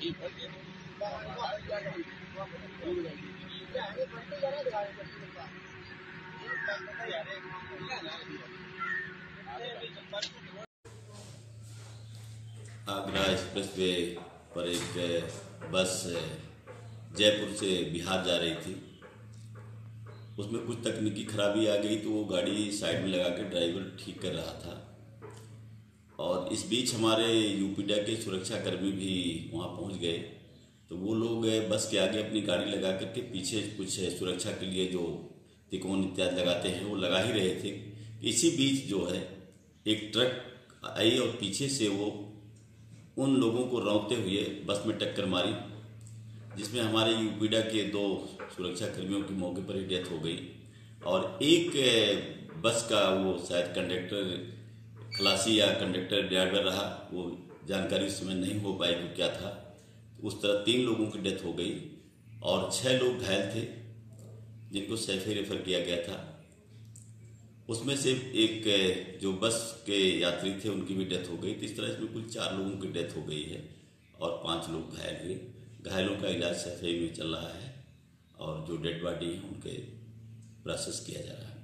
Agra expressway पर एक बस जयपुर से बिहार जा रही थी। उसमें कुछ तकनीकी खराबी आ गई तो वो गाड़ी साइड में लगा के ड्राइवर ठीक कर रहा था। और इस बीच हमारे यूपीडा के सुरक्षाकर्मी भी वहाँ पहुँच गए। तो वो लोग बस के आगे अपनी गाड़ी लगा करके पीछे कुछ सुरक्षा के लिए जो तिकोन इत्यादि लगाते हैं, वो लगा ही रहे थे। इसी बीच जो है, एक ट्रक आई और पीछे से वो उन लोगों को रौंदते हुए बस में टक्कर मारी, जिसमें हमारे यूपीडा के दो सुरक्षा कर्मियों की मौके पर ही डेथ हो गई। और एक बस का वो शायद कंडक्टर खलासी या कंडक्टर ड्राइवर रहा, वो जानकारी उस समय नहीं हो पाई कि क्या था। उस तरह तीन लोगों की डेथ हो गई और छह लोग घायल थे, जिनको सैफे रेफर किया गया था। उसमें से एक, जो बस के यात्री थे, उनकी भी डेथ हो गई। तो इस तरह इसमें कुल चार लोगों की डेथ हो गई है और पाँच लोग घायल हुए। घायलों का इलाज सफ़ाई में चल रहा है और जो डेड बॉडी है, उनके प्रोसेस किया जा रहा है।